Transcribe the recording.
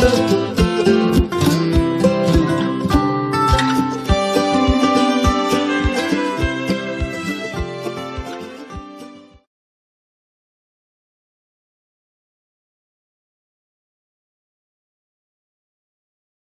the